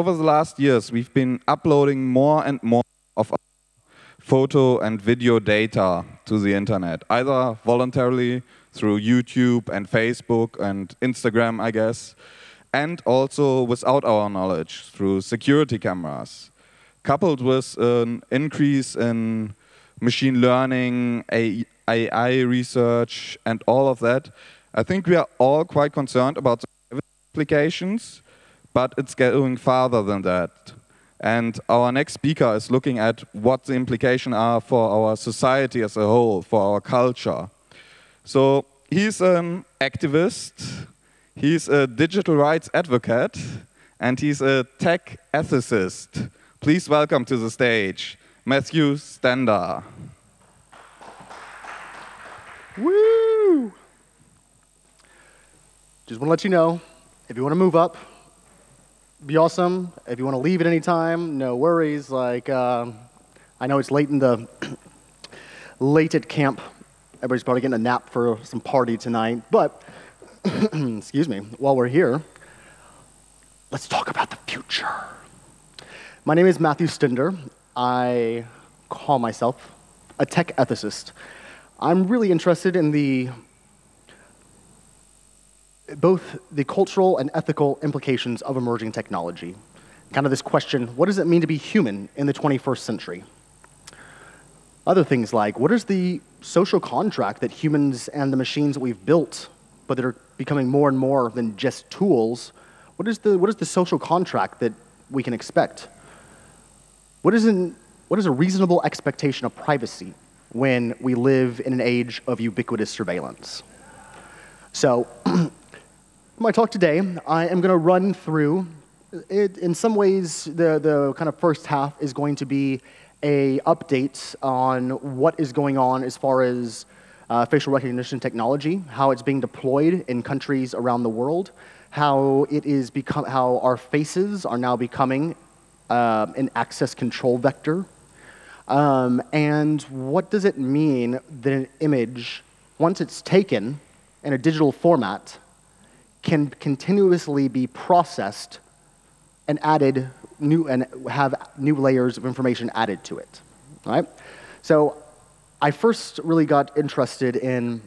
over the last years, we've been uploading more and more of our photo and video data to the internet, either voluntarily through YouTube and Facebook and Instagram, I guess, and also without our knowledge through security cameras, coupled with an increase in machine learning, AI research, and all of that. I think we are all quite concerned about the applications, but it's going farther than that. And our next speaker is looking at what the implications are for our society as a whole, for our culture. So he's an activist, he's a digital rights advocate, and he's a tech ethicist. Please welcome to the stage Matthew Stender. Woo! Just want to let you know if you want to move up, be awesome. If you want to leave at any time, no worries. Like, uh, I know it's late in the late at camp. Everybody's probably getting a nap for some party tonight. But, excuse me, while we're here, let's talk about the future. My name is Matthew Stender. I call myself a tech ethicist. I'm really interested in the both the cultural and ethical implications of emerging technology. Kind of this question what does it mean to be human in the 21st century? Other things like what is the social contract that humans and the machines that we've built, but that are becoming more and more than just tools, what is the, what is the social contract that we can expect? What is, an, what is a reasonable expectation of privacy when we live in an age of ubiquitous surveillance? So, my talk today, I am going to run through it. In some ways, the, the kind of first half is going to be a update on what is going on as far as uh, facial recognition technology, how it's being deployed in countries around the world, how it is become, how our faces are now becoming uh, an access control vector, um, and what does it mean that an image, once it's taken in a digital format, can continuously be processed and added new and have new layers of information added to it. Right? So I first really got interested in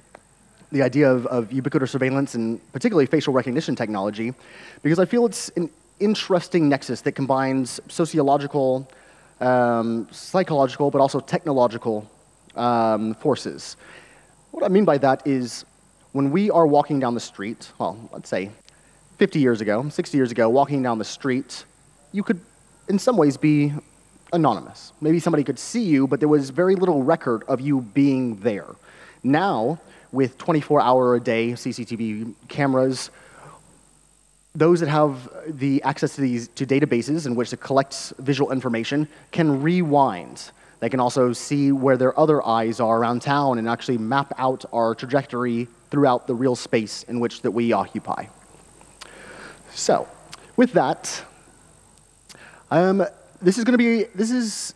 the idea of, of ubiquitous surveillance and particularly facial recognition technology because I feel it's an interesting nexus that combines sociological, um, psychological, but also technological um, forces. What I mean by that is when we are walking down the street, well, let's say 50 years ago, 60 years ago, walking down the street, you could, in some ways, be anonymous. Maybe somebody could see you, but there was very little record of you being there. Now, with 24 hour a day CCTV cameras, those that have the access to these to databases in which it collects visual information can rewind they can also see where their other eyes are around town and actually map out our trajectory throughout the real space in which that we occupy. So, with that, um, this is going to be this is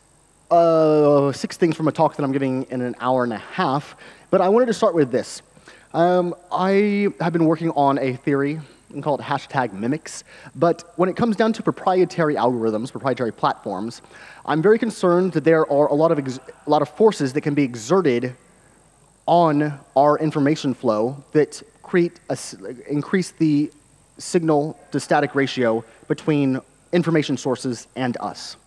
uh, six things from a talk that I'm giving in an hour and a half. But I wanted to start with this. Um, I have been working on a theory and call it hashtag mimics. But when it comes down to proprietary algorithms, proprietary platforms, I'm very concerned that there are a lot of, a lot of forces that can be exerted on our information flow that create a, increase the signal to static ratio between information sources and us.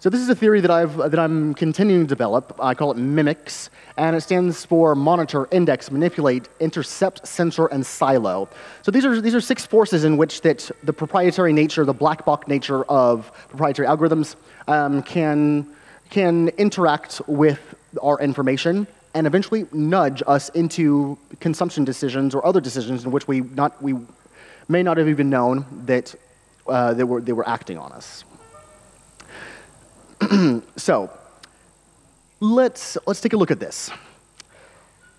So this is a theory that, I've, that I'm continuing to develop. I call it MIMICS, and it stands for monitor, index, manipulate, intercept, censor, and silo. So these are, these are six forces in which that the proprietary nature, the black box nature of proprietary algorithms um, can, can interact with our information and eventually nudge us into consumption decisions or other decisions in which we, not, we may not have even known that uh, they, were, they were acting on us. so, let's, let's take a look at this.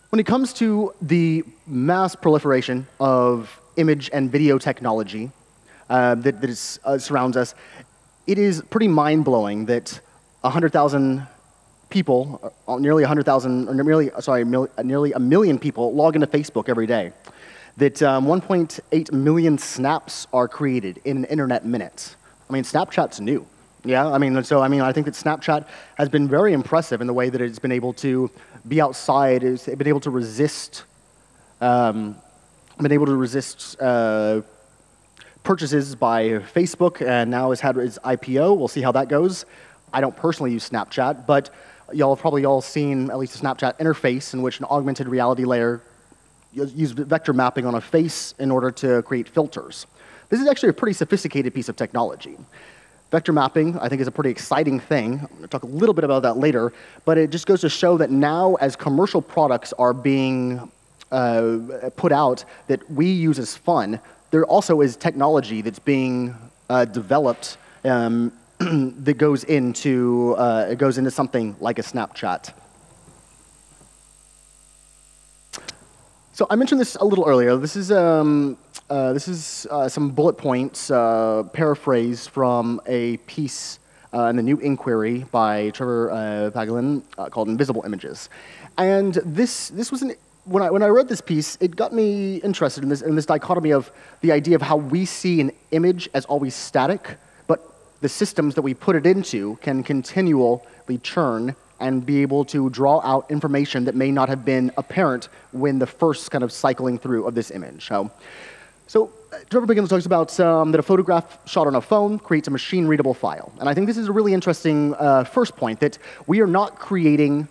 When it comes to the mass proliferation of image and video technology uh, that, that is, uh, surrounds us, it is pretty mind blowing that 100,000 people, uh, nearly 100,000, or nearly, sorry, mil, nearly a million people log into Facebook every day. That um, 1.8 million snaps are created in an internet minute. I mean, Snapchat's new. Yeah, I mean, so I mean, I think that Snapchat has been very impressive in the way that it's been able to be outside, it's been able to resist, um, been able to resist uh, purchases by Facebook, and now has had its IPO. We'll see how that goes. I don't personally use Snapchat, but y'all have probably all seen at least a Snapchat interface in which an augmented reality layer uses vector mapping on a face in order to create filters. This is actually a pretty sophisticated piece of technology. Vector mapping, I think, is a pretty exciting thing. I'm going to talk a little bit about that later, but it just goes to show that now, as commercial products are being uh, put out that we use as fun, there also is technology that's being uh, developed um, that goes into uh, it goes into something like a Snapchat. So I mentioned this a little earlier. This is um, uh, this is uh, some bullet points, uh, paraphrase from a piece uh, in the New Inquiry by Trevor uh, uh, called Invisible Images. And this, this was an, when I, when I read this piece, it got me interested in this, in this dichotomy of the idea of how we see an image as always static, but the systems that we put it into can continually churn and be able to draw out information that may not have been apparent when the first kind of cycling through of this image. So, so Trevor Paglen talks about um, that a photograph shot on a phone creates a machine-readable file. And I think this is a really interesting uh, first point, that we are not creating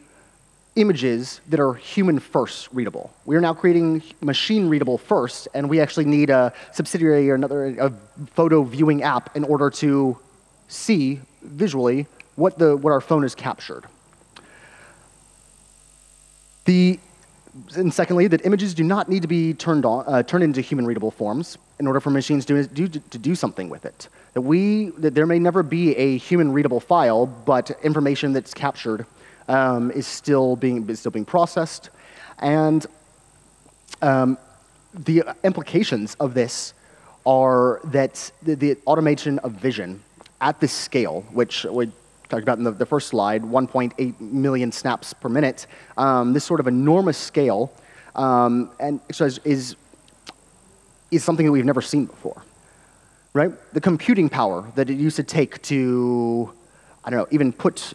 images that are human first readable. We are now creating machine readable first, and we actually need a subsidiary or another a photo viewing app in order to see visually what, the, what our phone has captured. The and secondly, that images do not need to be turned, on, uh, turned into human readable forms in order for machines to do, to do something with it. That, we, that there may never be a human readable file, but information that's captured um, is, still being, is still being processed. And um, the implications of this are that the, the automation of vision at this scale, which talked about in the, the first slide, 1.8 million snaps per minute, um, this sort of enormous scale, um, and so is, is, is something that we've never seen before, right? The computing power that it used to take to, I don't know, even put,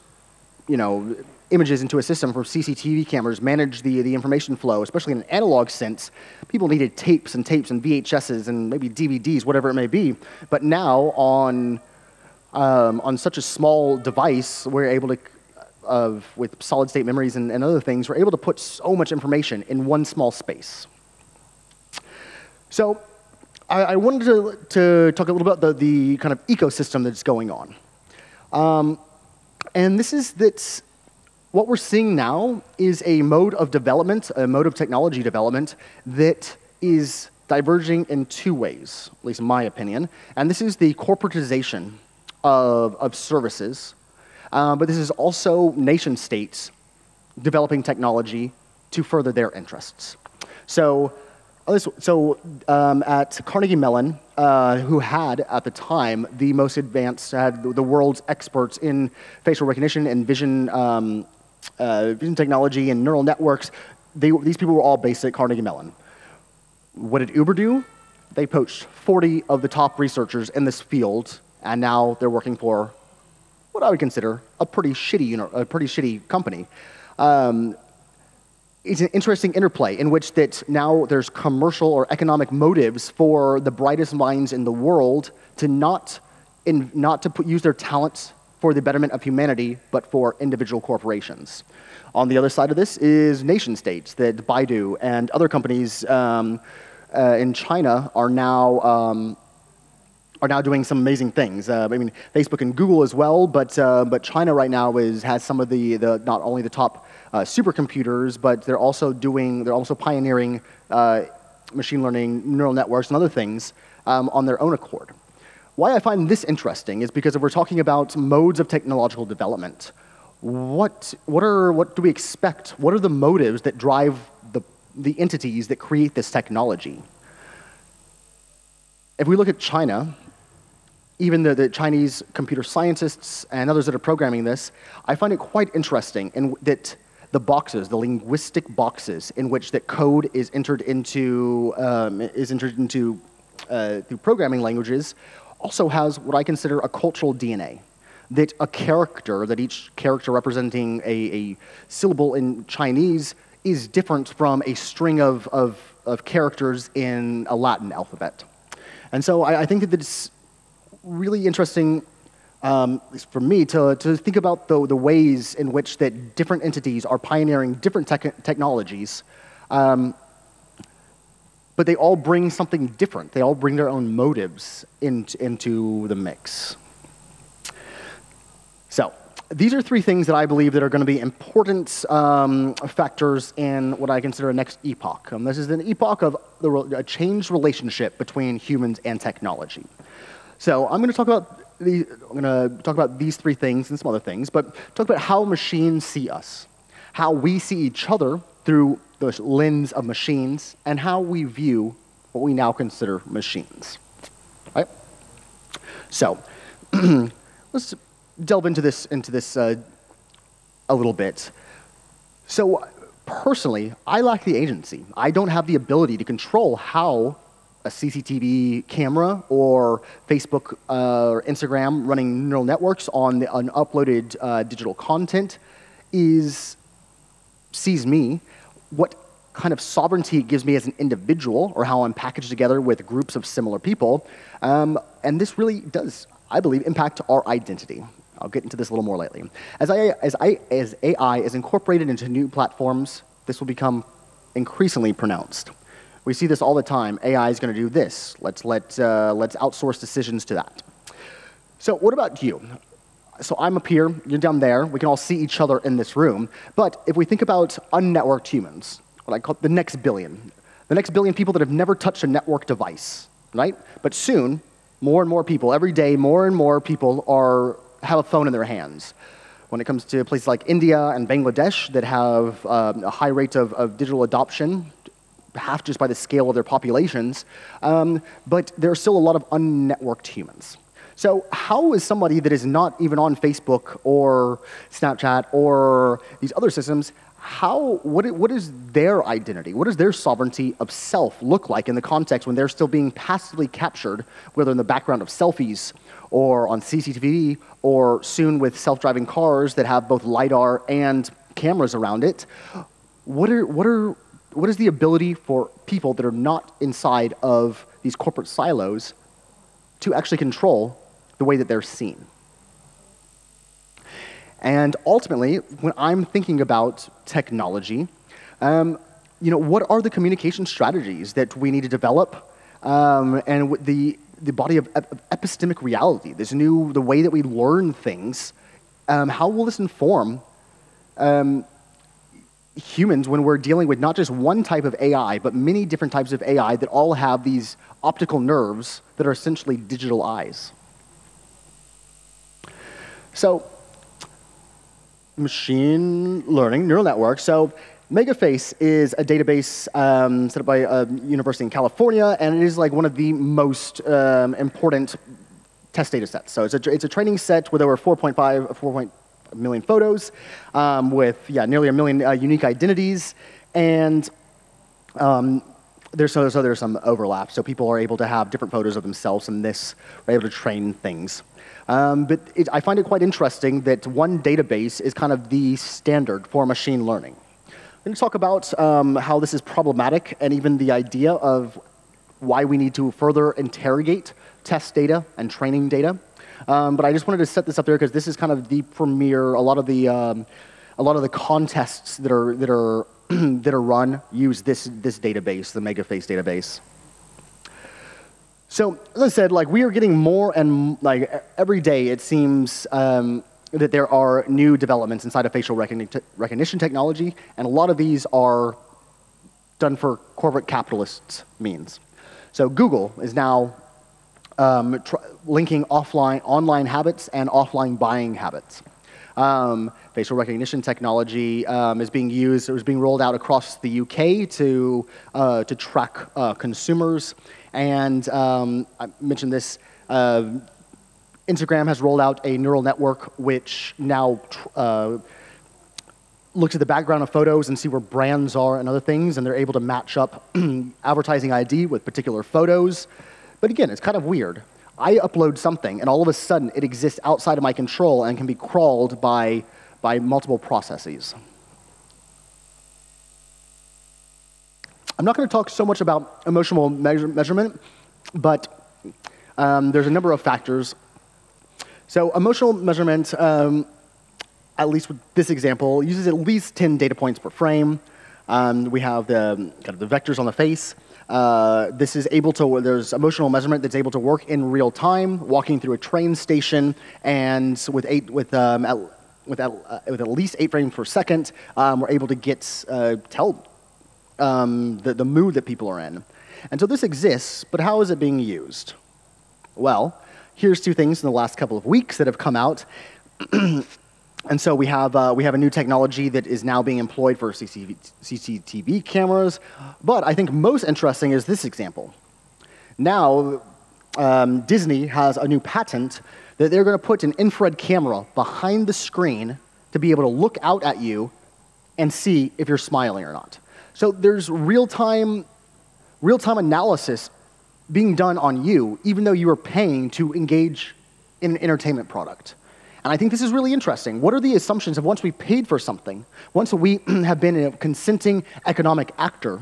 you know, images into a system from CCTV cameras, manage the, the information flow, especially in an analog sense, people needed tapes and tapes and VHSs and maybe DVDs, whatever it may be. But now on um, on such a small device, we're able to, with solid state memories and, and other things, we're able to put so much information in one small space. So I, I wanted to, to, talk a little about the, the kind of ecosystem that's going on. Um, and this is that what we're seeing now is a mode of development, a mode of technology development that is diverging in two ways, at least in my opinion. And this is the corporatization of, of services, um, but this is also nation states developing technology to further their interests. So, so um, at Carnegie Mellon, uh, who had at the time the most advanced, had the world's experts in facial recognition and vision, um, uh, vision technology and neural networks, they, these people were all based at Carnegie Mellon. What did Uber do? They poached 40 of the top researchers in this field and now they're working for what I would consider a pretty shitty, you know, a pretty shitty company. Um, it's an interesting interplay in which that now there's commercial or economic motives for the brightest minds in the world to not, in, not to put, use their talents for the betterment of humanity, but for individual corporations. On the other side of this is nation states that Baidu and other companies um, uh, in China are now um, are now doing some amazing things. Uh, I mean, Facebook and Google as well, but, uh, but China right now is, has some of the, the not only the top uh, supercomputers, but they're also doing, they're also pioneering uh, machine learning, neural networks, and other things um, on their own accord. Why I find this interesting is because if we're talking about modes of technological development, what, what, are, what do we expect? What are the motives that drive the, the entities that create this technology? If we look at China, even the, the, Chinese computer scientists and others that are programming this, I find it quite interesting in that the boxes, the linguistic boxes in which that code is entered into, um, is entered into uh, through programming languages also has what I consider a cultural DNA. That a character, that each character representing a, a syllable in Chinese is different from a string of, of, of characters in a Latin alphabet. And so I, I think that it's really interesting um, for me to, to think about the, the ways in which that different entities are pioneering different tech technologies, um, but they all bring something different. They all bring their own motives into, into the mix. So these are three things that I believe that are going to be important um, factors in what I consider a next epoch. Um, this is an epoch of the, a changed relationship between humans and technology. So I'm going to talk about the, I'm going to talk about these three things and some other things, but talk about how machines see us, how we see each other through the lens of machines, and how we view what we now consider machines. Right? So let's delve into this into this uh, a little bit. So personally, I lack the agency. I don't have the ability to control how a CCTV camera or Facebook uh, or Instagram running neural networks on the unuploaded uh, digital content is sees me, what kind of sovereignty it gives me as an individual or how I'm packaged together with groups of similar people. Um, and this really does, I believe, impact our identity. I'll get into this a little more lately. As, I, as, I, as AI is incorporated into new platforms, this will become increasingly pronounced. We see this all the time. AI is going to do this. Let's, let, uh, let's outsource decisions to that. So what about you? So I'm up here, you're down there. We can all see each other in this room. But if we think about unnetworked humans, what I call the next billion, the next billion people that have never touched a network device, right? But soon, more and more people, every day, more and more people are, have a phone in their hands. When it comes to places like India and Bangladesh that have um, a high rate of, of digital adoption, half just by the scale of their populations, um, but there are still a lot of unnetworked humans. So how is somebody that is not even on Facebook or Snapchat or these other systems, how, what, what is their identity? What does their sovereignty of self look like in the context when they're still being passively captured, whether in the background of selfies or on CCTV or soon with self-driving cars that have both LiDAR and cameras around it? What are, what are what is the ability for people that are not inside of these corporate silos to actually control the way that they're seen? And ultimately, when I'm thinking about technology, um, you know, what are the communication strategies that we need to develop um, and the, the body of epistemic reality, this new, the way that we learn things, um, how will this inform um, humans when we're dealing with not just one type of AI, but many different types of AI that all have these optical nerves that are essentially digital eyes. So, machine learning, neural networks. So, Megaface is a database um, set up by a university in California, and it is like one of the most um, important test data sets. So it's a, it's a training set with over 4.5, 4 million photos um, with yeah, nearly a million uh, unique identities. And um, there's, so, so there's some overlap. So people are able to have different photos of themselves and this, are able to train things. Um, but it, I find it quite interesting that one database is kind of the standard for machine learning. I'm going to talk about um, how this is problematic and even the idea of why we need to further interrogate test data and training data. Um, but I just wanted to set this up there because this is kind of the premier. A lot of the um, a lot of the contests that are that are that are run use this this database, the Megaface database. So as I said, like we are getting more and like every day it seems um, that there are new developments inside of facial recognition technology, and a lot of these are done for corporate capitalists means. So Google is now um, linking offline, online habits and offline buying habits. Um, facial recognition technology um, is being used, it was being rolled out across the UK to, uh, to track uh, consumers. And um, I mentioned this, uh, Instagram has rolled out a neural network which now uh, looks at the background of photos and see where brands are and other things, and they're able to match up advertising ID with particular photos. But again, it's kind of weird. I upload something, and all of a sudden it exists outside of my control and can be crawled by, by multiple processes. I'm not going to talk so much about emotional measure measurement, but um, there's a number of factors. So emotional measurement, um, at least with this example, uses at least 10 data points per frame. Um, we have the, kind of the vectors on the face. Uh, this is able to, there's emotional measurement that's able to work in real time, walking through a train station, and with, eight, with, um, at, with, at, uh, with at least eight frames per second, um, we're able to get, uh, tell um, the, the mood that people are in. And so this exists, but how is it being used? Well, here's two things in the last couple of weeks that have come out. And so we have, uh, we have a new technology that is now being employed for CCTV, cameras. But I think most interesting is this example. Now, um, Disney has a new patent that they're going to put an infrared camera behind the screen to be able to look out at you and see if you're smiling or not. So there's real-time real-time analysis being done on you, even though you are paying to engage in an entertainment product. And I think this is really interesting. What are the assumptions of once we've paid for something, once we have been a consenting economic actor,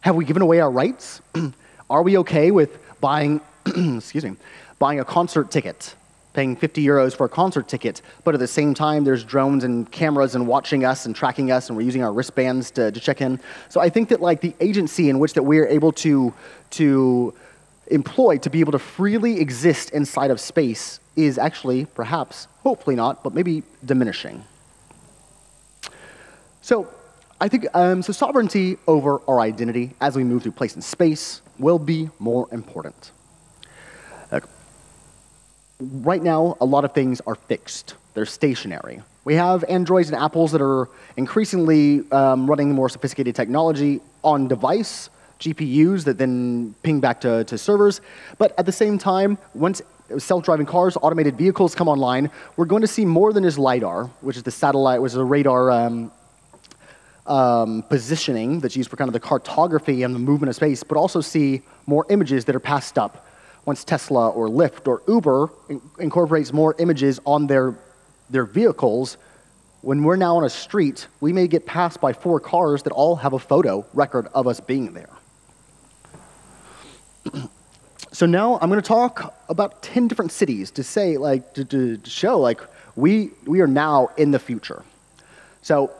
have we given away our rights? are we okay with buying, excuse me, buying a concert ticket, paying 50 euros for a concert ticket, but at the same time there's drones and cameras and watching us and tracking us and we're using our wristbands to, to check in. So I think that like the agency in which that we're able to, to employ to be able to freely exist inside of space is actually, perhaps, hopefully not, but maybe diminishing. So I think um, so sovereignty over our identity as we move through place and space will be more important. Uh, right now, a lot of things are fixed. They're stationary. We have Androids and Apples that are increasingly um, running more sophisticated technology on device, GPUs that then ping back to, to servers. But at the same time, once self-driving cars, automated vehicles come online, we're going to see more than just LiDAR, which is the satellite, which is the radar um, um, positioning that's used for kind of the cartography and the movement of space, but also see more images that are passed up once Tesla or Lyft or Uber in incorporates more images on their, their vehicles. When we're now on a street, we may get passed by four cars that all have a photo record of us being there. So now I'm going to talk about 10 different cities to say, like, to, to, show, like, we, we are now in the future. So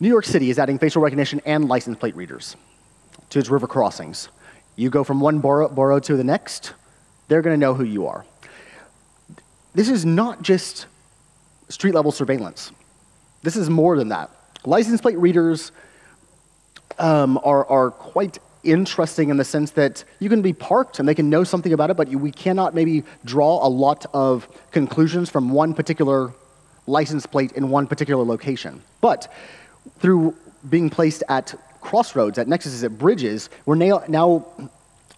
New York City is adding facial recognition and license plate readers to its river crossings. You go from one borough, borough to the next, they're going to know who you are. This is not just street level surveillance. This is more than that. License plate readers um, are, are quite interesting in the sense that you can be parked and they can know something about it, but you, we cannot maybe draw a lot of conclusions from one particular license plate in one particular location. But through being placed at crossroads, at nexuses, at bridges, we're now, now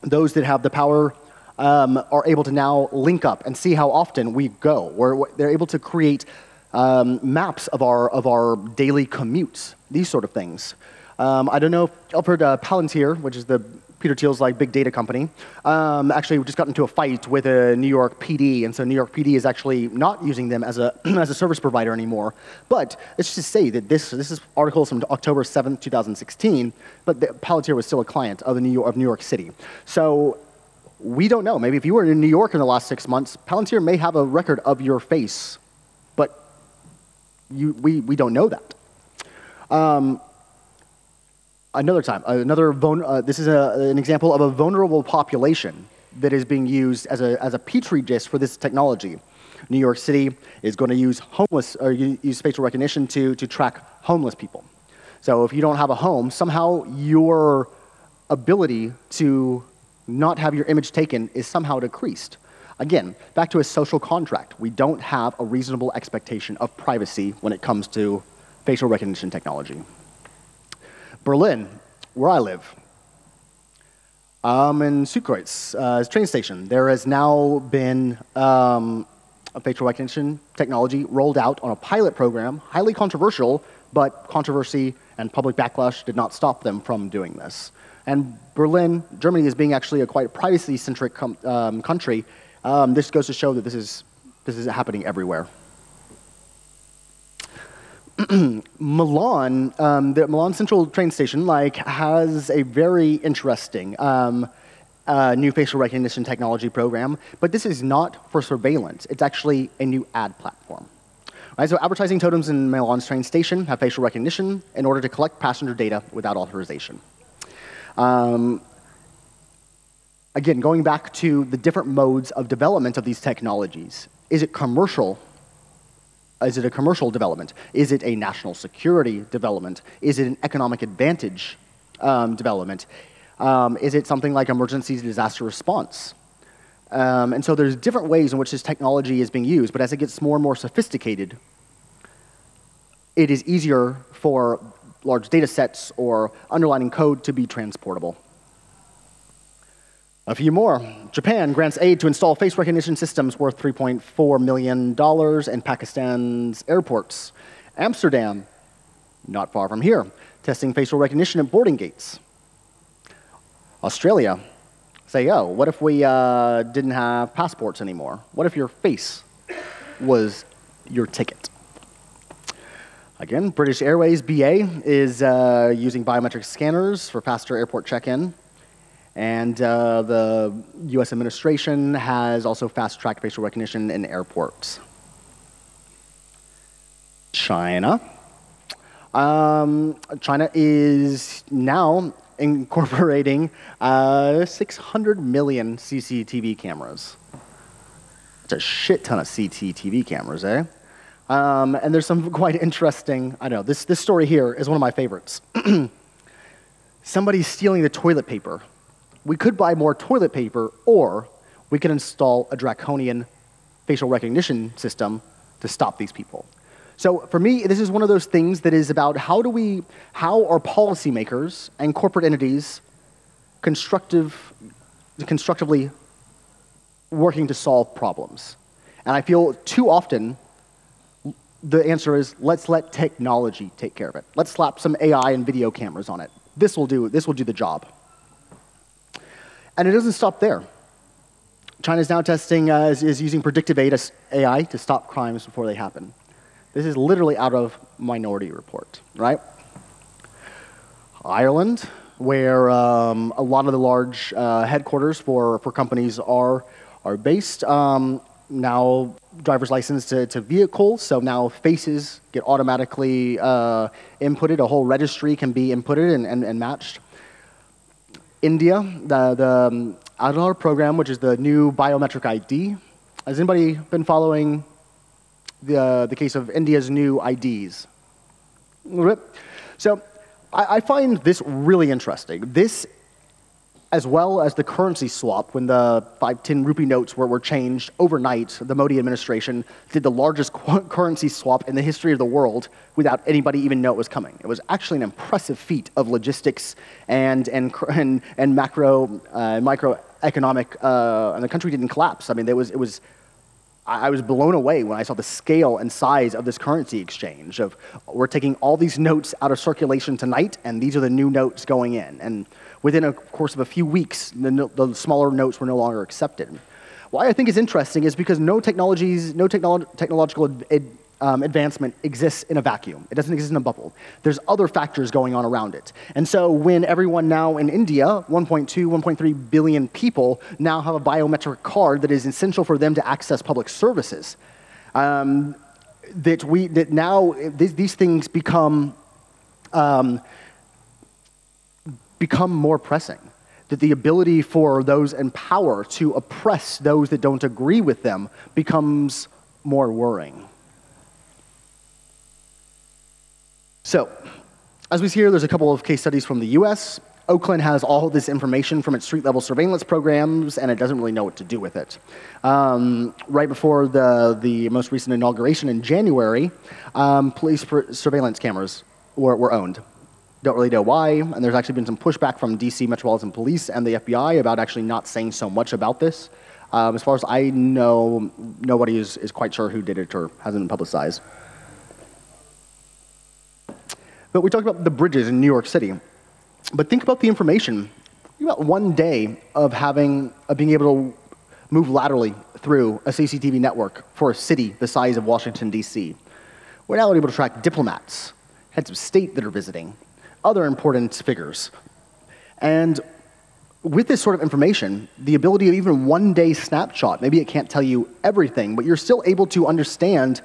those that have the power um, are able to now link up and see how often we go. Or they're able to create um, maps of our, of our daily commutes, these sort of things. Um, I don't know if you've heard uh, Palantir, which is the Peter Thiel's like big data company, um, actually just got into a fight with a New York PD, and so New York PD is actually not using them as a as a service provider anymore. But let's just say that this this is articles from October 7th, 2016, but the, Palantir was still a client of the New York of New York City. So we don't know. Maybe if you were in New York in the last six months, Palantir may have a record of your face, but you, we, we don't know that. Um, another time, another uh, this is a, an example of a vulnerable population that is being used as a, as a petri dish for this technology. New York City is going to use homeless or use facial recognition to, to track homeless people. So if you don't have a home, somehow your ability to not have your image taken is somehow decreased. Again, back to a social contract. We don't have a reasonable expectation of privacy when it comes to facial recognition technology. Berlin, where I live, um, in Südkreuz, uh, train station, there has now been um, a facial recognition technology rolled out on a pilot program, highly controversial, but controversy and public backlash did not stop them from doing this. And Berlin, Germany, is being actually a quite privacy-centric um, country. Um, this goes to show that this is, this is happening everywhere. Milan, um, the Milan Central train station, like, has a very interesting um, uh, new facial recognition technology program, but this is not for surveillance. It's actually a new ad platform. Right, so advertising totems in Milan's train station have facial recognition in order to collect passenger data without authorization. Um, again, going back to the different modes of development of these technologies, is it commercial is it a commercial development? Is it a national security development? Is it an economic advantage um, development? Um, is it something like emergency disaster response? Um, and so there's different ways in which this technology is being used, but as it gets more and more sophisticated, it is easier for large data sets or underlining code to be transportable. A few more. Japan grants aid to install face recognition systems worth $3.4 million in Pakistan's airports. Amsterdam, not far from here, testing facial recognition at boarding gates. Australia, say, oh, what if we uh, didn't have passports anymore? What if your face was your ticket? Again, British Airways BA is uh, using biometric scanners for faster airport check-in. And uh, the US administration has also fast tracked facial recognition in airports. China. Um, China is now incorporating uh, 600 million CCTV cameras. That's a shit ton of CCTV cameras, eh? Um, and there's some quite interesting, I don't know, this, this story here is one of my favorites. Somebody's stealing the toilet paper we could buy more toilet paper, or we could install a draconian facial recognition system to stop these people. So for me, this is one of those things that is about how do we, how are policymakers and corporate entities constructive, constructively working to solve problems? And I feel too often the answer is let's let technology take care of it. Let's slap some AI and video cameras on it. This will do, this will do the job. And it doesn't stop there. China is now testing, uh, is, is, using predictive AI to stop crimes before they happen. This is literally out of Minority Report, right? Ireland, where um, a lot of the large uh, headquarters for, for companies are, are based. Um, now, driver's license to, to vehicles, so now faces get automatically uh, inputted. A whole registry can be inputted and, and, and matched. India, the, the um, Aadhaar program, which is the new biometric ID. Has anybody been following the, uh, the case of India's new IDs? So I, I find this really interesting. This as well as the currency swap when the 5, 10 rupee notes were, were changed overnight. The Modi administration did the largest currency swap in the history of the world without anybody even know it was coming. It was actually an impressive feat of logistics and, and, and, and macro, uh, microeconomic, uh, and the country didn't collapse. I mean, there was, it was I was blown away when I saw the scale and size of this currency exchange of we're taking all these notes out of circulation tonight and these are the new notes going in. And within a course of a few weeks, the, the smaller notes were no longer accepted. Why I think is interesting is because no technologies, no technolo technological ad, um, advancement exists in a vacuum. It doesn't exist in a bubble. There's other factors going on around it. And so when everyone now in India, 1.2, 1.3 billion people, now have a biometric card that is essential for them to access public services, um, that, we, that now these, these things become um, become more pressing. That the ability for those in power to oppress those that don't agree with them becomes more worrying. So, as we see here, there's a couple of case studies from the US. Oakland has all this information from its street level surveillance programs, and it doesn't really know what to do with it. Um, right before the, the most recent inauguration in January, um, police surveillance cameras were, were owned. Don't really know why, and there's actually been some pushback from DC Metropolitan Police and the FBI about actually not saying so much about this. Um, as far as I know, nobody is, is quite sure who did it or hasn't been publicized. But we talked about the bridges in New York City. but think about the information. Think about one day of having of being able to move laterally through a CCTV network for a city the size of Washington D.C. We're now able to track diplomats, heads of state that are visiting, other important figures, and with this sort of information, the ability of even one day snapshot, maybe it can't tell you everything, but you're still able to understand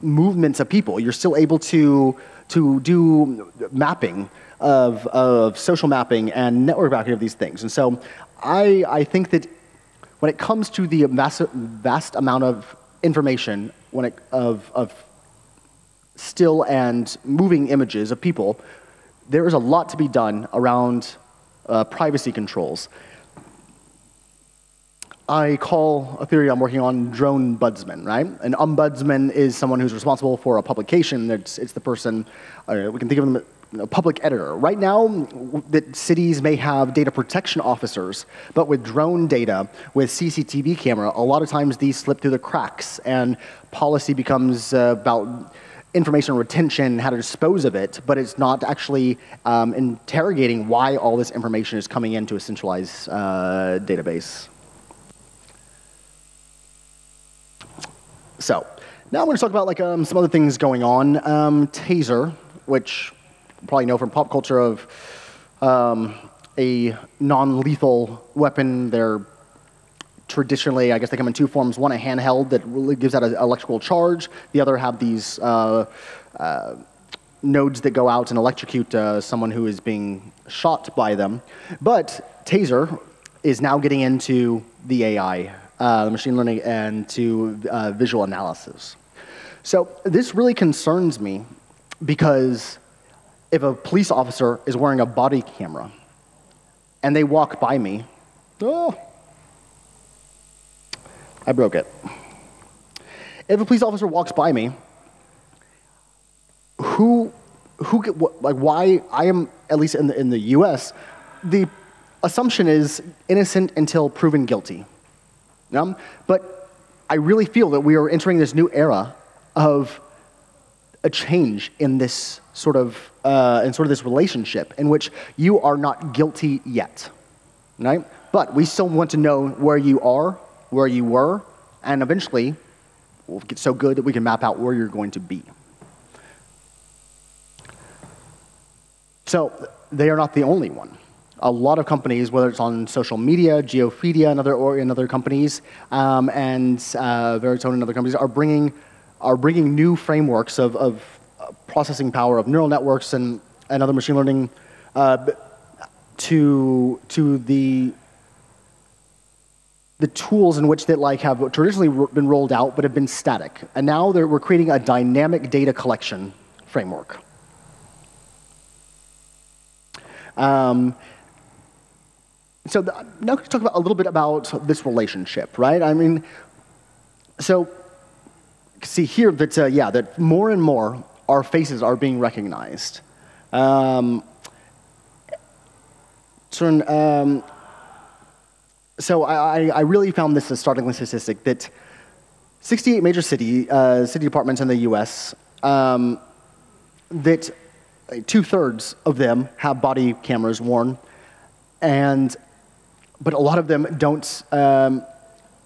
movements of people. You're still able to, to do mapping of, of social mapping and network mapping of these things. And so I, I think that when it comes to the vast, vast amount of information when it, of, of still and moving images of people, there is a lot to be done around uh, privacy controls. I call a theory I'm working on drone budsman, right? An ombudsman is someone who's responsible for a publication. It's, it's the person, uh, we can think of them a public editor. Right now, that cities may have data protection officers, but with drone data, with CCTV camera, a lot of times these slip through the cracks and policy becomes uh, about information retention, how to dispose of it, but it's not actually um, interrogating why all this information is coming into a centralized uh, database. So, now I'm going to talk about like um, some other things going on. Um, Taser, which you probably know from pop culture of um, a non-lethal weapon. They're traditionally, I guess they come in two forms. One, a handheld that really gives out an electrical charge. The other have these uh, uh, nodes that go out and electrocute uh, someone who is being shot by them. But Taser is now getting into the AI, uh, the machine learning, and to uh, visual analysis. So this really concerns me because if a police officer is wearing a body camera and they walk by me, oh, I broke it. If a police officer walks by me, who, who, like, why I am at least in the in the U.S. The assumption is innocent until proven guilty. Um, but I really feel that we are entering this new era of a change in this sort of uh, in sort of this relationship in which you are not guilty yet, right? But we still want to know where you are, where you were, and eventually we'll get so good that we can map out where you're going to be. So they are not the only one. A lot of companies, whether it's on social media, Geofeedia, and other, or in other companies, um, and uh, Veritone and other companies, are bringing are bringing new frameworks of, of processing power of neural networks and, and other machine learning uh, to, to the, the tools in which that like have traditionally been rolled out but have been static. And now we're creating a dynamic data collection framework. Um, so the, now let's talk about a little bit about this relationship, right? I mean, so see here that, uh, yeah, that more and more our faces are being recognized. Um, turn, um, so I, I really found this a startling statistic that 68 major city, uh, city departments in the US, um, that two thirds of them have body cameras worn, and but a lot of them don't um,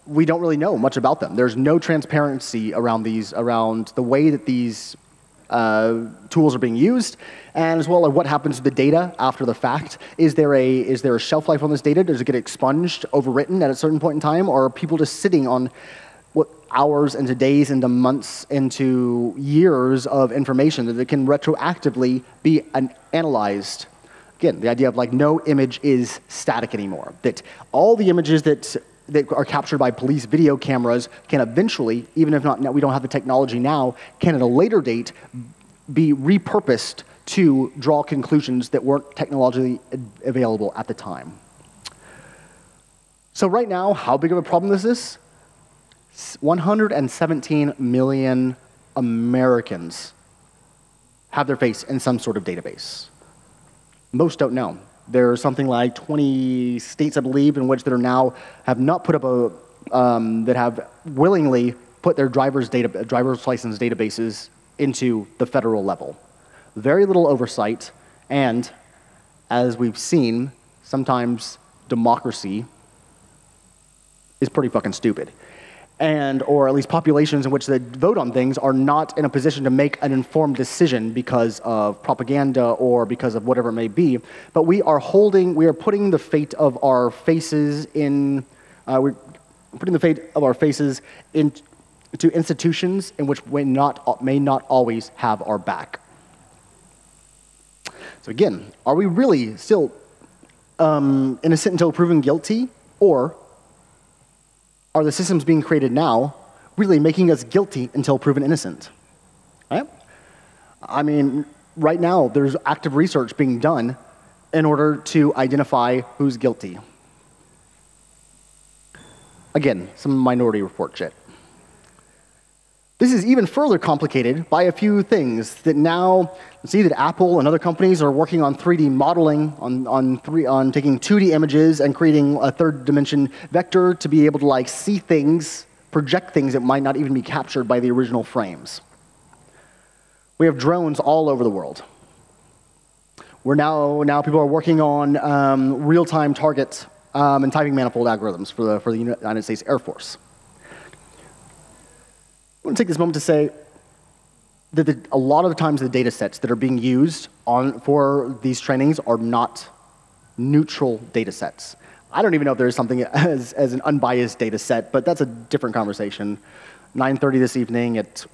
we don't really know much about them. There's no transparency around these, around the way that these uh, tools are being used, and as well as what happens to the data after the fact. Is there a is there a shelf life on this data? Does it get expunged, overwritten at a certain point in time, or are people just sitting on what hours into days into months into years of information that can retroactively be an, analyzed? Again, the idea of like no image is static anymore. That all the images that that are captured by police video cameras can eventually, even if not we don't have the technology now, can at a later date be repurposed to draw conclusions that weren't technologically available at the time. So right now, how big of a problem is this? 117 million Americans have their face in some sort of database. Most don't know. There's something like 20 states, I believe, in which that are now have not put up a um, that have willingly put their driver's data driver's license databases into the federal level. Very little oversight, and as we've seen, sometimes democracy is pretty fucking stupid. And, or at least populations in which they vote on things are not in a position to make an informed decision because of propaganda or because of whatever it may be. But we are holding, we are putting the fate of our faces in, uh, we're putting the fate of our faces into institutions in which we not, may not always have our back. So again, are we really still um, innocent until proven guilty, or are the systems being created now really making us guilty until proven innocent? Right? I mean, right now there's active research being done in order to identify who's guilty. Again, some minority report shit. This is even further complicated by a few things that now, see that Apple and other companies are working on 3D modeling, on, on, three, on taking 2D images and creating a third dimension vector to be able to like see things, project things that might not even be captured by the original frames. We have drones all over the world. We're now, now people are working on um, real-time target um, and typing manifold algorithms for the, for the United States Air Force. I want to take this moment to say that the, a lot of the times the data sets that are being used on, for these trainings are not neutral data sets. I don't even know if there's something as, as an unbiased data set, but that's a different conversation. 9.30 this evening at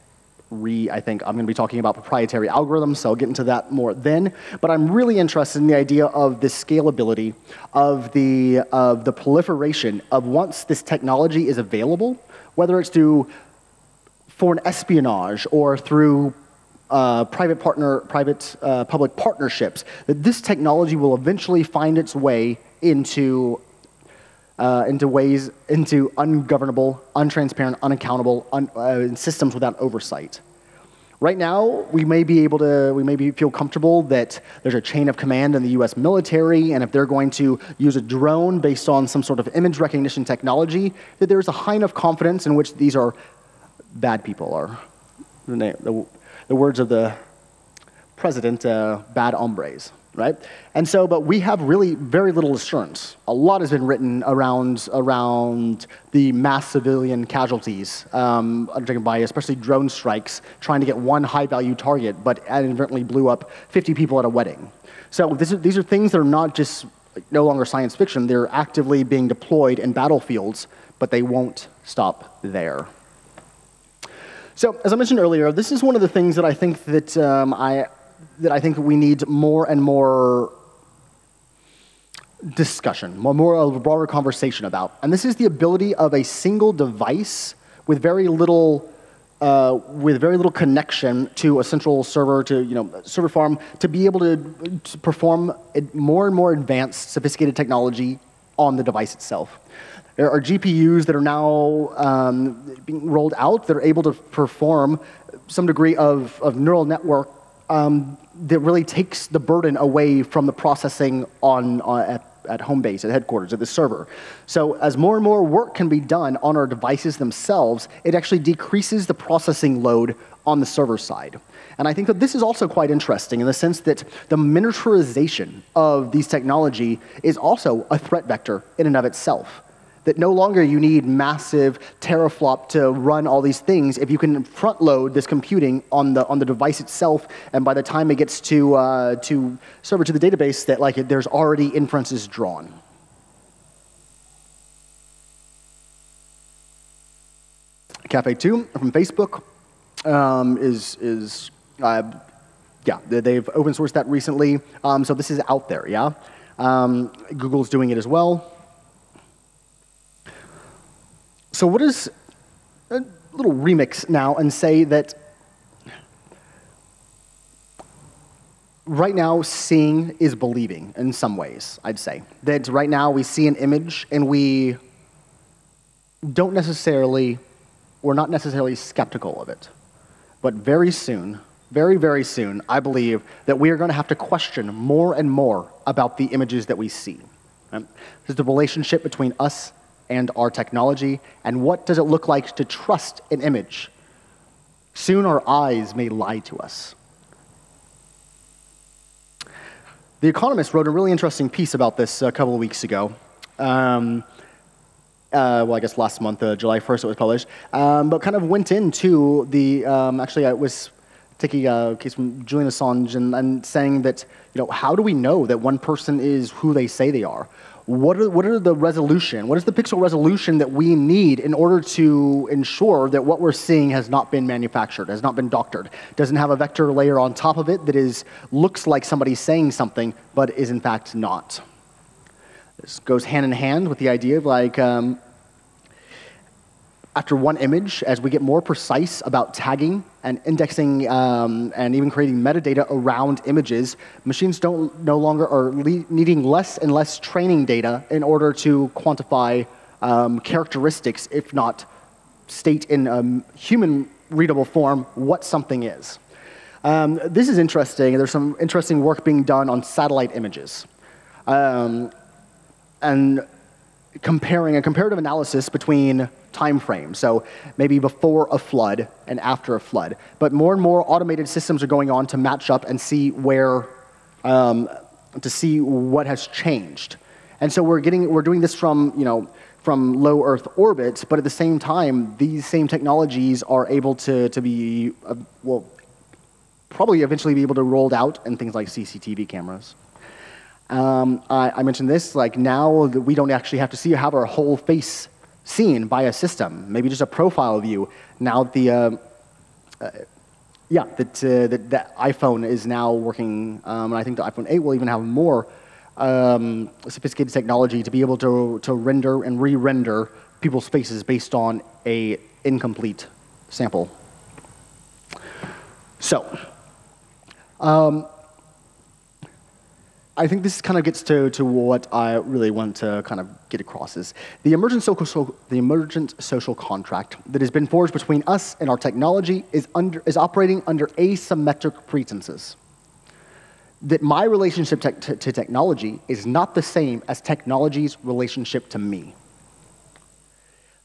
re, I think I'm going to be talking about proprietary algorithms, so I'll get into that more then. But I'm really interested in the idea of the scalability, of the, of the proliferation of once this technology is available, whether it's to foreign espionage or through uh, private partner, private uh, public partnerships, that this technology will eventually find its way into uh, into ways into ungovernable, untransparent, unaccountable un, uh, systems without oversight. Right now, we may be able to, we may be, feel comfortable that there's a chain of command in the US military, and if they're going to use a drone based on some sort of image recognition technology, that there's a high enough confidence in which these are bad people are. The, name, the, the words of the president, uh, bad hombres, right? And so, but we have really very little assurance. A lot has been written around, around the mass civilian casualties um, undertaken by especially drone strikes, trying to get one high value target, but inadvertently blew up 50 people at a wedding. So is, these are things that are not just no longer science fiction, they're actively being deployed in battlefields, but they won't stop there. So, as I mentioned earlier, this is one of the things that I think that um, I that I think we need more and more discussion, more, more of a broader conversation about. And this is the ability of a single device with very little uh, with very little connection to a central server, to you know server farm, to be able to, to perform more and more advanced, sophisticated technology on the device itself. There are GPUs that are now um, being rolled out that are able to perform some degree of, of neural network um, that really takes the burden away from the processing on, on at, at home base, at headquarters, at the server. So as more and more work can be done on our devices themselves, it actually decreases the processing load on the server side. And I think that this is also quite interesting in the sense that the miniaturization of these technology is also a threat vector in and of itself. That no longer you need massive teraflop to run all these things if you can front load this computing on the, on the device itself, and by the time it gets to, uh, to server to the database, that like there's already inferences drawn. Caffe2 from Facebook um, is, is uh, yeah, they've open sourced that recently. Um, so this is out there, yeah? Um, Google's doing it as well. So, what is a little remix now and say that right now, seeing is believing in some ways, I'd say. That right now we see an image and we don't necessarily, we're not necessarily skeptical of it. But very soon, very, very soon, I believe that we are going to have to question more and more about the images that we see. Um, right? There's the relationship between us and our technology, and what does it look like to trust an image? Soon our eyes may lie to us. The Economist wrote a really interesting piece about this a couple of weeks ago. Um, uh, well, I guess last month, uh, July 1st, it was published, um, but kind of went into the, um, actually, I was taking a case from Julian Assange and, and, saying that, you know, how do we know that one person is who they say they are? What are, what are the resolution? What is the pixel resolution that we need in order to ensure that what we're seeing has not been manufactured, has not been doctored, doesn't have a vector layer on top of it that is, looks like somebody's saying something, but is in fact not? This goes hand in hand with the idea of like, um, after one image, as we get more precise about tagging and indexing um, and even creating metadata around images, machines don't no longer are needing less and less training data in order to quantify um, characteristics, if not state in a human readable form what something is. Um, this is interesting. There's some interesting work being done on satellite images. Um, and comparing a comparative analysis between time frame. So maybe before a flood and after a flood. But more and more automated systems are going on to match up and see where, um, to see what has changed. And so we're getting, we're doing this from, you know, from low Earth orbit, but at the same time, these same technologies are able to, to be, uh, well, probably eventually be able to rolled out in things like CCTV cameras. Um, I, I, mentioned this, like now that we don't actually have to see have our whole face seen by a system, maybe just a profile view. Now the, uh, uh, yeah, that, uh, that, iPhone is now working, um, and I think the iPhone 8 will even have more um, sophisticated technology to be able to, to render and re-render people's faces based on a incomplete sample. So, um, I think this kind of gets to, to what I really want to kind of get across is the emergent, social, the emergent social contract that has been forged between us and our technology is, under, is operating under asymmetric pretenses. That my relationship te to, to technology is not the same as technology's relationship to me.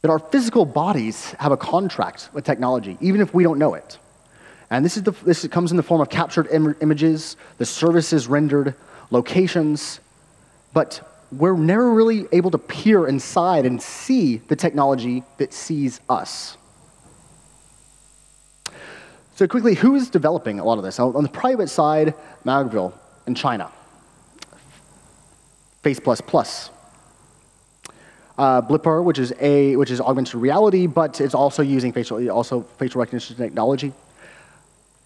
That our physical bodies have a contract with technology, even if we don't know it. And this, is the, this comes in the form of captured Im images, the services rendered, locations, but we're never really able to peer inside and see the technology that sees us. So quickly, who is developing a lot of this? On the private side, Megvii in China, Face++, uh, Blippar, which is a which is augmented reality, but it's also using facial also facial recognition technology,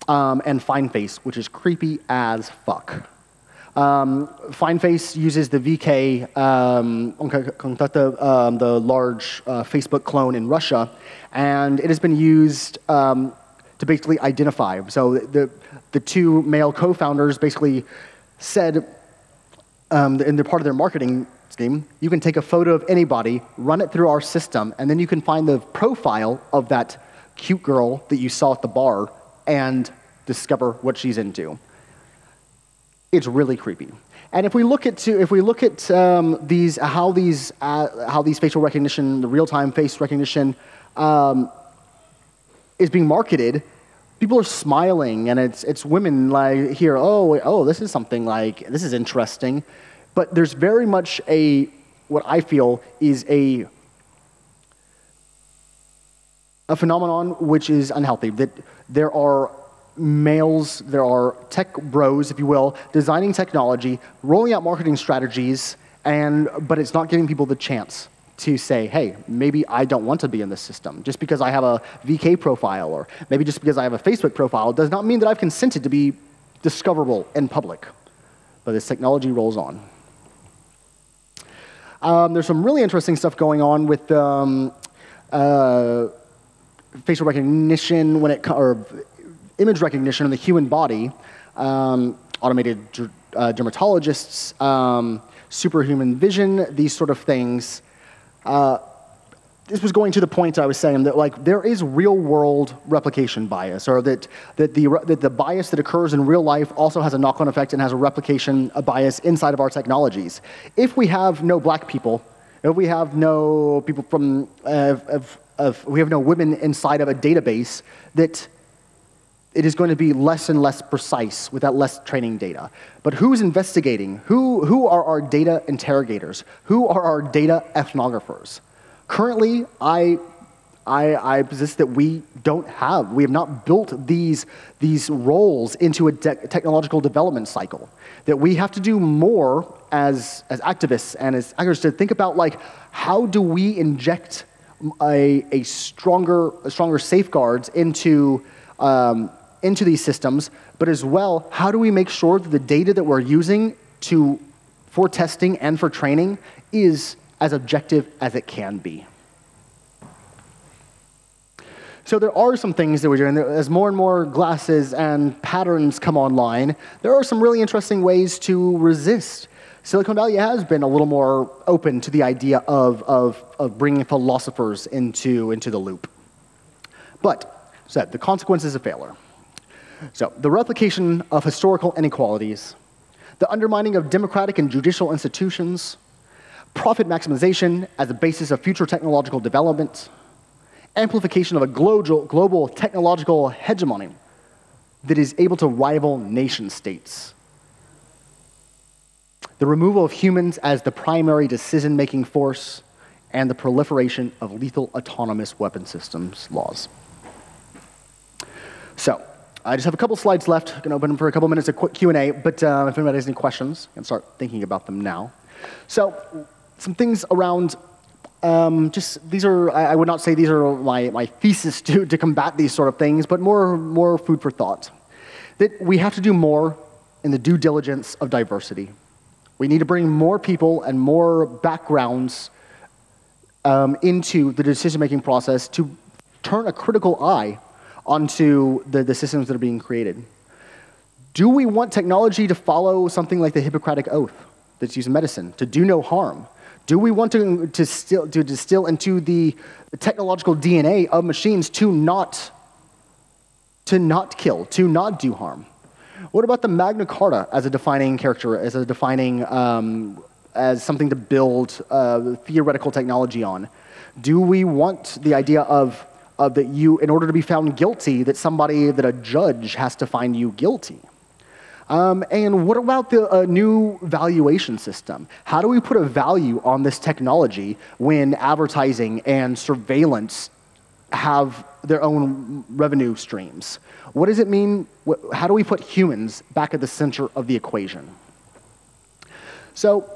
um, and FindFace, which is creepy as fuck. Um, FindFace uses the VK, um, um, the large uh, Facebook clone in Russia, and it has been used um, to basically identify. So the, the two male co-founders basically said, um, in the part of their marketing scheme, you can take a photo of anybody, run it through our system, and then you can find the profile of that cute girl that you saw at the bar and discover what she's into it's really creepy. And if we look at to, if we look at um, these how these uh, how these facial recognition, the real-time face recognition, um, is being marketed, people are smiling, and it's it's women like here, oh oh this is something like this is interesting, but there's very much a what I feel is a a phenomenon which is unhealthy. That there are males, there are tech bros, if you will, designing technology, rolling out marketing strategies, and, but it's not giving people the chance to say, hey, maybe I don't want to be in this system. Just because I have a VK profile, or maybe just because I have a Facebook profile, does not mean that I've consented to be discoverable in public. But this technology rolls on. Um, there's some really interesting stuff going on with um, uh, facial recognition when it or image recognition in the human body, um, automated uh, dermatologists, um, superhuman vision, these sort of things. Uh, this was going to the point I was saying that like there is real world replication bias, or that, that, the, that the bias that occurs in real life also has a knock on effect and has a replication a bias inside of our technologies. If we have no black people, if we have no people from, uh, if, if we have no women inside of a database that it is going to be less and less precise without less training data. But who's investigating? Who, who are our data interrogators? Who are our data ethnographers? Currently, I, I, I possess that we don't have. We have not built these, these roles into a de technological development cycle. That we have to do more as, as activists and as actors to think about like, how do we inject a, a stronger, stronger safeguards into, um, into these systems, but as well, how do we make sure that the data that we're using to, for testing and for training is as objective as it can be? So there are some things that we're doing. As more and more glasses and patterns come online, there are some really interesting ways to resist. Silicon Valley has been a little more open to the idea of, of, of bringing philosophers into, into the loop. But, said, the consequences of failure. So, the replication of historical inequalities, the undermining of democratic and judicial institutions, profit maximization as a basis of future technological development, amplification of a global, global technological hegemony that is able to rival nation states. The removal of humans as the primary decision making force, and the proliferation of lethal autonomous weapon systems laws. So, I just have a couple slides left. I'm going to open them for a couple minutes of quick Q&A, but uh, if anybody has any questions, I can start thinking about them now. So, some things around um, just these are, I, I, would not say these are my, my thesis to, to combat these sort of things, but more, more food for thought. That we have to do more in the due diligence of diversity. We need to bring more people and more backgrounds um, into the decision making process to turn a critical eye onto the, the systems that are being created. Do we want technology to follow something like the Hippocratic Oath that's used in medicine, to do no harm? Do we want to, to, still, to distill into the, the technological DNA of machines to not, to not kill, to not do harm? What about the Magna Carta as a defining character, as a defining, um, as something to build uh, theoretical technology on? Do we want the idea of, of that you, in order to be found guilty, that somebody, that a judge has to find you guilty? Um, and what about the uh, new valuation system? How do we put a value on this technology when advertising and surveillance have their own revenue streams? What does it mean? How do we put humans back at the center of the equation? So,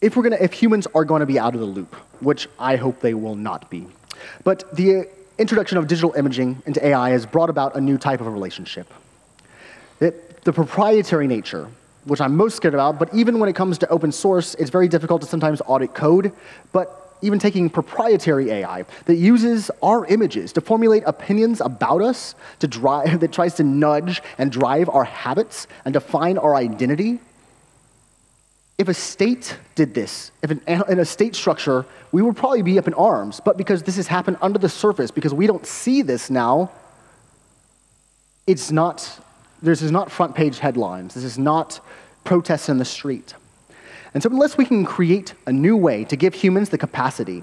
if we're gonna, if humans are going to be out of the loop, which I hope they will not be, but the introduction of digital imaging into AI has brought about a new type of a relationship. It, the proprietary nature, which I'm most scared about, but even when it comes to open source, it's very difficult to sometimes audit code. But even taking proprietary AI that uses our images to formulate opinions about us, to drive, that tries to nudge and drive our habits and define our identity. If a state did this, if an, in a state structure, we would probably be up in arms. But because this has happened under the surface, because we don't see this now, it's not this is not front page headlines. This is not protests in the street. And so, unless we can create a new way to give humans the capacity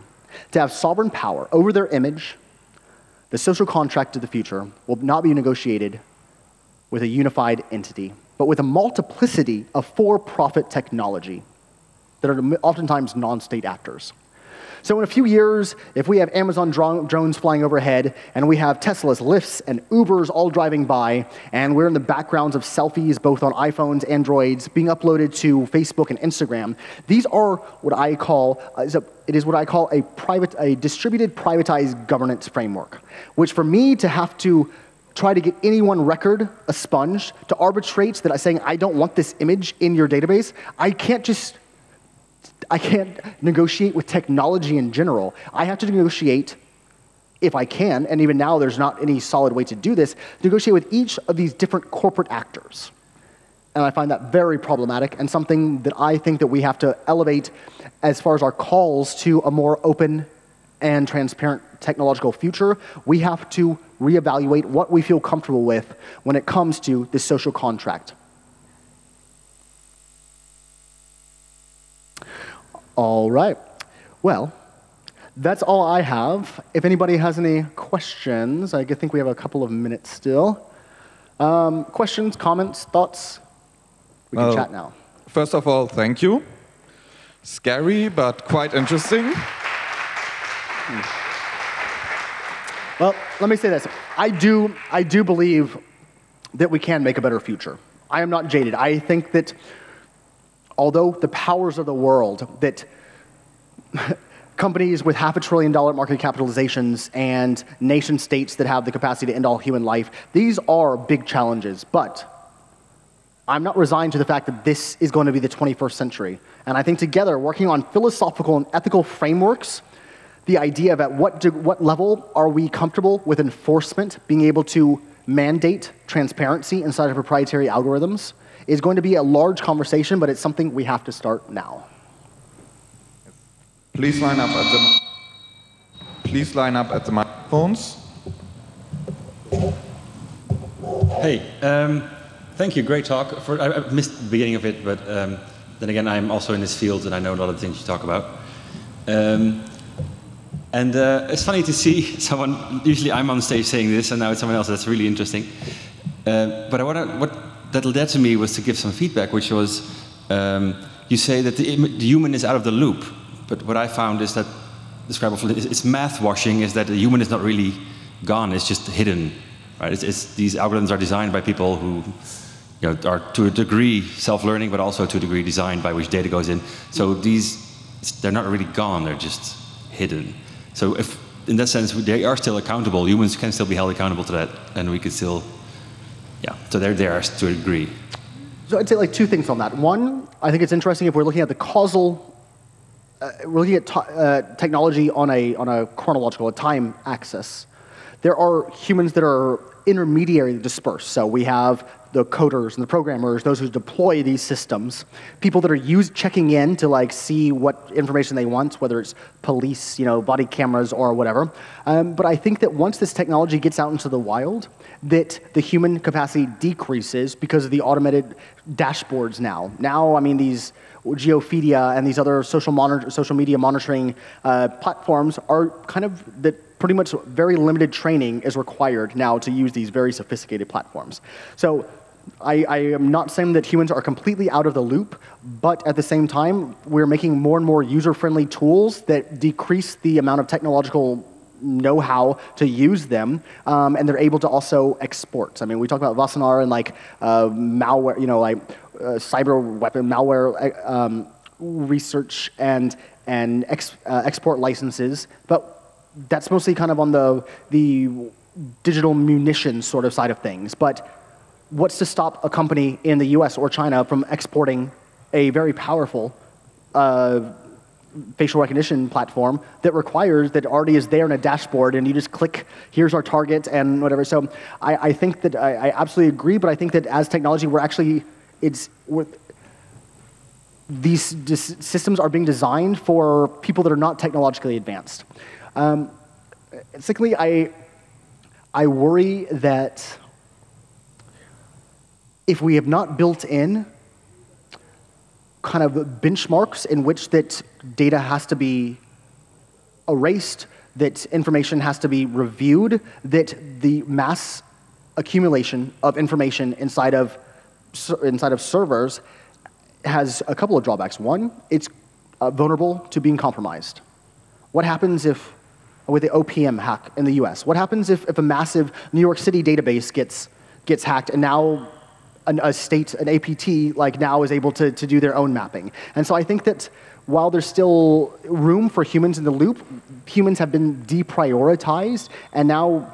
to have sovereign power over their image, the social contract of the future will not be negotiated with a unified entity, but with a multiplicity of for profit technology that are oftentimes non state actors. So in a few years, if we have Amazon drones flying overhead, and we have Teslas, Lyfts, and Ubers all driving by, and we're in the backgrounds of selfies both on iPhones, Androids, being uploaded to Facebook and Instagram, these are what I call, uh, it is what I call a, private, a distributed privatized governance framework, which for me to have to try to get any one record a sponge to arbitrate that I'm saying I don't want this image in your database, I can't just I can't negotiate with technology in general. I have to negotiate, if I can, and even now there's not any solid way to do this, negotiate with each of these different corporate actors. And I find that very problematic and something that I think that we have to elevate as far as our calls to a more open and transparent technological future. We have to reevaluate what we feel comfortable with when it comes to this social contract. All right. Well, That's all I have. If anybody has any questions, I think we have a couple of minutes still. Um, questions, comments, thoughts? We can Well, chat now. First of all, thank you. Scary, but quite interesting. Well, let me say this. I do, I do believe that we can make a better future. I am not jaded. I think that although the powers of the world, that companies with half a trillion dollar market capitalizations and nation states that have the capacity to end all human life, these are big challenges. But I'm not resigned to the fact that this is going to be the 21st century. And I think together, working on philosophical and ethical frameworks, the idea of at what, do, what level are we comfortable with enforcement, being able to mandate transparency inside of proprietary algorithms, is going to be a large conversation, but it's something we have to start now. Please line up at the please line up at the microphones. Hey, um, thank you. Great talk. For, I, I missed the beginning of it, but um, then again, I'm also in this field and I know a lot of the things you talk about. Um, and uh, it's funny to see someone. Usually, I'm on stage saying this, and now it's someone else. That's really interesting. Uh, but I wanna, what that led to me was to give some feedback, which was um, you say that the, the human is out of the loop, but what I found is that describable it's, it's math washing. Is that the human is not really gone; it's just hidden, right? It's, it's, these algorithms are designed by people who you know, are to a degree self-learning, but also to a degree designed by which data goes in. So these, they're not really gone; they're just hidden. So if, in that sense, they are still accountable. Humans can still be held accountable to that, and we can still, yeah. So they're there to a degree. So I'd say like two things on that. One, I think it's interesting if we're looking at the causal, uh, we're looking at uh, technology on a, on a chronological, a time axis. There are humans that are intermediary dispersed. So we have the coders and the programmers, those who deploy these systems, people that are use, checking in to like see what information they want, whether it's police, you know, body cameras or whatever. Um, but I think that once this technology gets out into the wild, that the human capacity decreases because of the automated dashboards now. Now, I mean, these Geofeedia and these other social, monitor, social media monitoring uh, platforms are kind of that pretty much very limited training is required now to use these very sophisticated platforms. So I, I am not saying that humans are completely out of the loop, but at the same time, we're making more and more user-friendly tools that decrease the amount of technological know how to use them, um, and they're able to also export. I mean, we talk about Wassenaar and like uh, malware, you know, like uh, cyber weapon malware uh, um, research and and ex, uh, export licenses, but that's mostly kind of on the the digital munitions sort of side of things. But what's to stop a company in the U.S. or China from exporting a very powerful uh, facial recognition platform that requires that already is there in a dashboard and you just click here's our target and whatever so i, I think that I, I absolutely agree but i think that as technology we're actually it's we're, these systems are being designed for people that are not technologically advanced um, secondly i i worry that if we have not built in kind of benchmarks in which that data has to be erased, that information has to be reviewed, that the mass accumulation of information inside of inside of servers has a couple of drawbacks. One, it's uh, vulnerable to being compromised. What happens if, with the OPM hack in the US, what happens if, if a massive New York City database gets, gets hacked and now an, a state, an APT, like now is able to, to do their own mapping. And so I think that while there's still room for humans in the loop, humans have been deprioritized, and now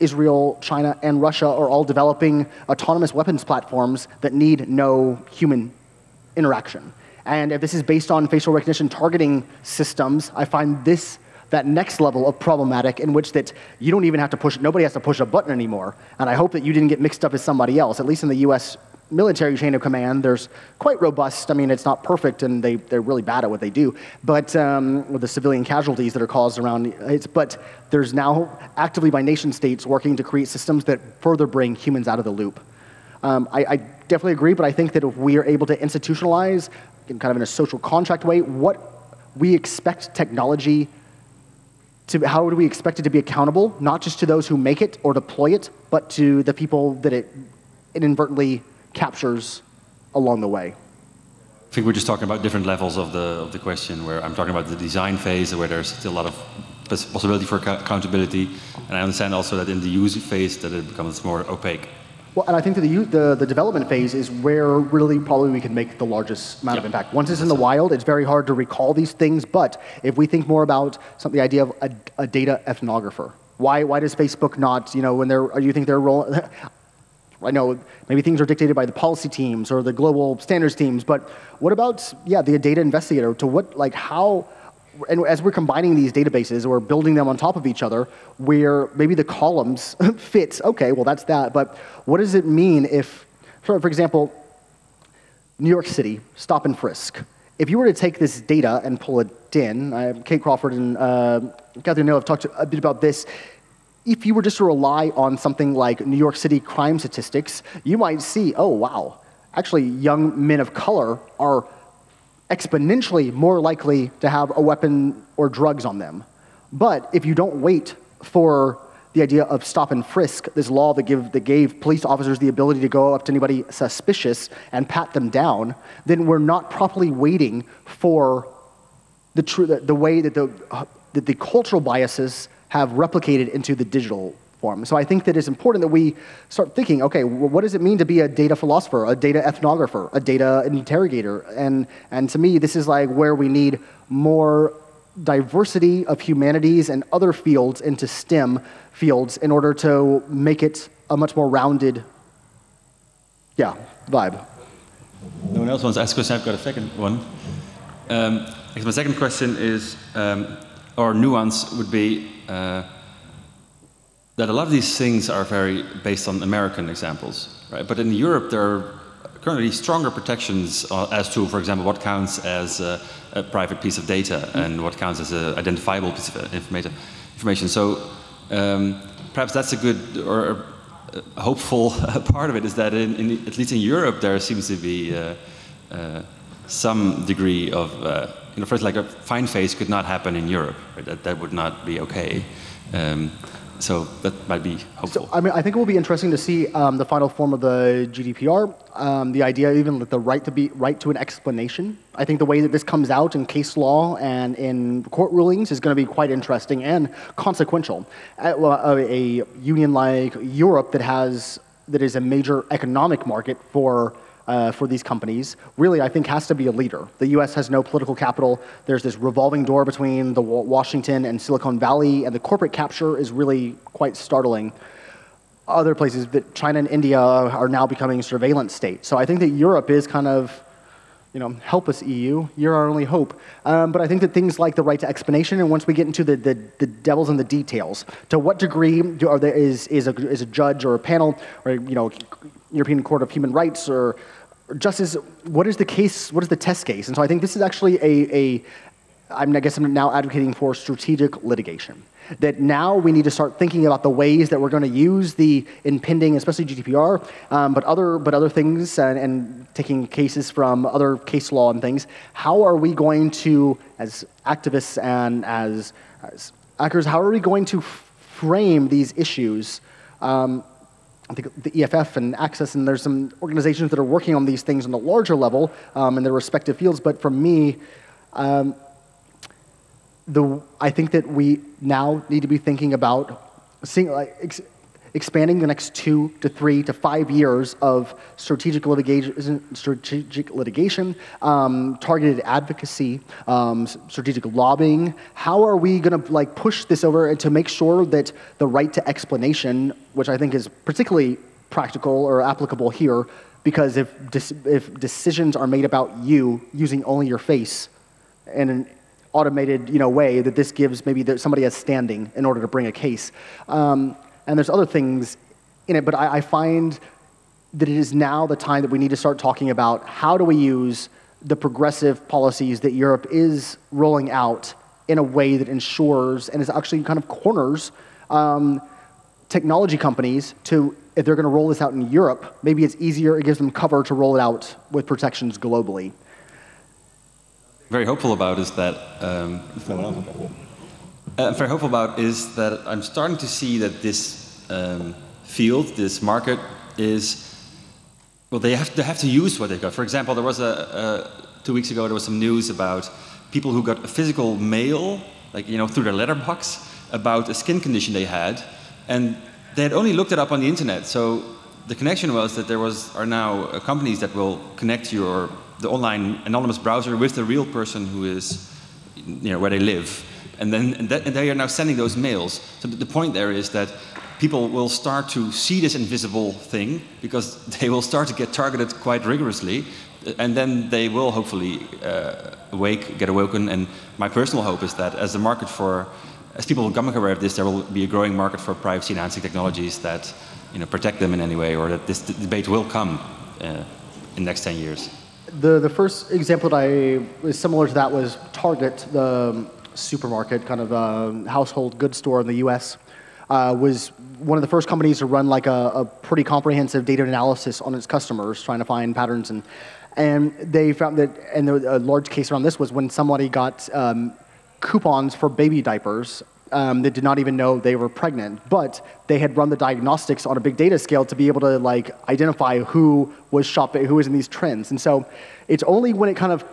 Israel, China, and Russia are all developing autonomous weapons platforms that need no human interaction. And if this is based on facial recognition targeting systems, I find this that next level of problematic in which that you don't even have to push, nobody has to push a button anymore. And I hope that you didn't get mixed up as somebody else. At least in the US military chain of command, there's quite robust, I mean, it's not perfect and they, they're really bad at what they do, but um, with the civilian casualties that are caused around it, but there's now actively by nation states working to create systems that further bring humans out of the loop. Um, I, I definitely agree, but I think that if we are able to institutionalize, in kind of in a social contract way, what we expect technology to how do we expect it to be accountable, not just to those who make it or deploy it, but to the people that it inadvertently captures along the way? I think we're just talking about different levels of the of the question. Where I'm talking about the design phase, where there's still a lot of possibility for accountability, and I understand also that in the use phase that it becomes more opaque. Well, and I think that the, the, the, development phase is where really probably we can make the largest amount yep. of impact. Once it's in the wild, it's very hard to recall these things, but if we think more about some, the idea of a, a data ethnographer, why, why does Facebook not, you know, when they're, uh, you think they're rolling, I know maybe things are dictated by the policy teams or the global standards teams, but what about, yeah, the data investigator? To what, like, how, and as we're combining these databases or building them on top of each other, where maybe the columns fit, okay, well, that's that, but what does it mean if, for, for example, New York City, stop and frisk. If you were to take this data and pull it in, uh, Kate Crawford and uh, Catherine Ngo have talked a bit about this. If you were just to rely on something like New York City crime statistics, you might see, oh, wow, actually, young men of color are exponentially more likely to have a weapon or drugs on them. But if you don't wait for the idea of stop and frisk, this law that, give, that gave police officers the ability to go up to anybody suspicious and pat them down, then we're not properly waiting for the, true, the, the way that the, uh, that the cultural biases have replicated into the digital form. So I think that it's important that we start thinking, okay, what does it mean to be a data philosopher, a data ethnographer, a data interrogator? And, and to me, this is like where we need more diversity of humanities and other fields into STEM fields in order to make it a much more rounded, yeah, vibe. No one else wants to ask a question. I've got a second one. Um, my second question is, um, or nuance would be, uh, that a lot of these things are very based on American examples, right? But in Europe, there are currently stronger protections uh, as to, for example, what counts as a, a private piece of data mm-hmm. and what counts as an identifiable piece of information. So um, perhaps that's a good or a hopeful part of it is that in, in, at least in Europe there seems to be uh, uh, some degree of, uh, you know, first like a FindFace could not happen in Europe. Right? That, that would not be okay. Um, so that might be hopeful. So, I mean, I think it will be interesting to see um, the final form of the GDPR. Um, the idea, even the right to be right to an explanation. I think the way that this comes out in case law and in court rulings is going to be quite interesting and consequential. Uh, a, a union like Europe that has that is a major economic market for uh, for these companies really, I think, has to be a leader. The US has no political capital. There's this revolving door between the Washington and Silicon Valley, and the corporate capture is really quite startling. Other places that China and India are now becoming surveillance states. So I think that Europe is kind of you know, help us EU, you're our only hope. Um, but I think that things like the right to explanation, and once we get into the, the, the devils and the details, to what degree do, are there, is, is, a, is a judge or a panel or, you know, European Court of Human Rights or justice, what is the case, what is the test case? And so I think this is actually a, a I'm, I guess I'm now advocating for strategic litigation. That now we need to start thinking about the ways that we're going to use the impending, especially GDPR, um, but other but other things, and, and, taking cases from other case law and things. How are we going to, as activists and as, as how are we going to frame these issues? Um, I think the EFF and Access, and there's some organizations that are working on these things on a larger level um, in their respective fields. But for me, um, the, I think that we now need to be thinking about seeing, like, expanding the next two to three to five years of strategic litigation, strategic litigation um, targeted advocacy, um, strategic lobbying. How are we going to like push this over to make sure that the right to explanation, which I think is particularly practical or applicable here, because if, if decisions are made about you using only your face in an automated you know, way, that this gives maybe somebody a standing in order to bring a case. Um, and there's other things in it, but I, I find that it is now the time that we need to start talking about how do we use the progressive policies that Europe is rolling out in a way that ensures and is actually kind of corners um, technology companies to, if they're going to roll this out in Europe, maybe it's easier, it gives them cover to roll it out with protections globally. Very hopeful about is that. Um, I'm very hopeful about is that I'm starting to see that this um, field, this market, is well, they have, they have to use what they got. For example, there was a, a two weeks ago there was some news about people who got a physical mail, like you know, through their letterbox, about a skin condition they had, and they had only looked it up on the internet. So the connection was that there was are now uh, companies that will connect your the online anonymous browser with the real person who is, you know, where they live, and then and, and they are now sending those mails. So the, the point there is that people will start to see this invisible thing because they will start to get targeted quite rigorously, and then they will hopefully uh, awake, get awoken. And my personal hope is that as the market for, as people become aware of this, there will be a growing market for privacy enhancing technologies that you know, protect them in any way, or that this debate will come uh, in the next 10 years. The, the first example that I was similar to that was Target, the supermarket, kind of a household goods store in the US uh, was one of the first companies to run like a, a, pretty comprehensive data analysis on its customers, trying to find patterns. And, and they found that, and a large case around this was when somebody got um, coupons for baby diapers um, that did not even know they were pregnant, but they had run the diagnostics on a big data scale to be able to like identify who was shopping, who was in these trends. And so it's only when it kind of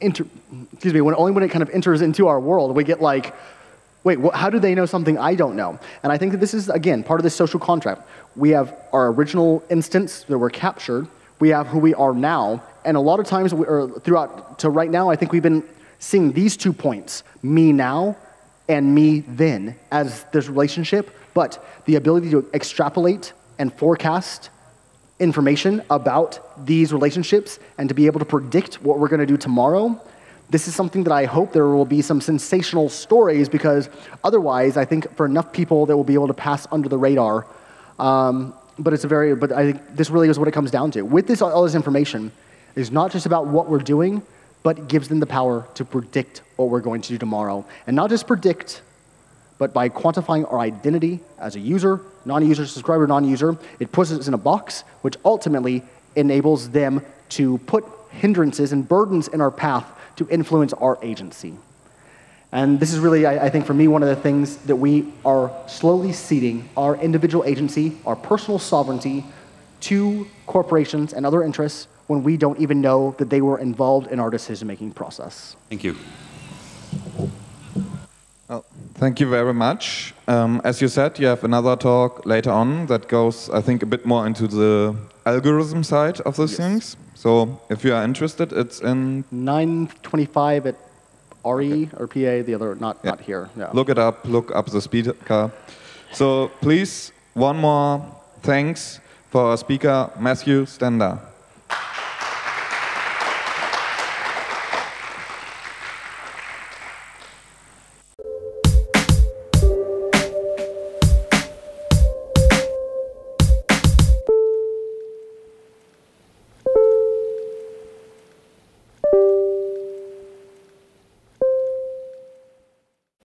enter, excuse me, when only when it kind of enters into our world we get like wait, how do they know something I don't know? And I think that this is, again, part of this social contract. We have our original instance that we're captured, we have who we are now, and a lot of times, we, or throughout to right now, I think we've been seeing these two points me now and me then as this relationship, but the ability to extrapolate and forecast information about these relationships and to be able to predict what we're going to do tomorrow this is something that I hope there will be some sensational stories because otherwise, I think for enough people that will be able to pass under the radar. Um, but it's a very, but I think this really is what it comes down to. With this, all this information, is not just about what we're doing, but gives them the power to predict what we're going to do tomorrow. And not just predict, but by quantifying our identity as a user, non-user, subscriber, non-user, it puts us in a box, which ultimately enables them to put hindrances and burdens in our path to influence our agency. And this is really, I, I, think, for me, one of the things that we are slowly ceding our individual agency, our personal sovereignty to corporations and other interests when we don't even know that they were involved in our decision making process. Thank you. Well, thank you very much. Um, as you said, you have another talk later on that goes, I think, a bit more into the algorithm side of those yes. things. So if you are interested, it's in 925 at RE or PA, the other, not, yeah. not here. Look it up, look up the speaker. So please, one more thanks for our speaker, Matthew Stender.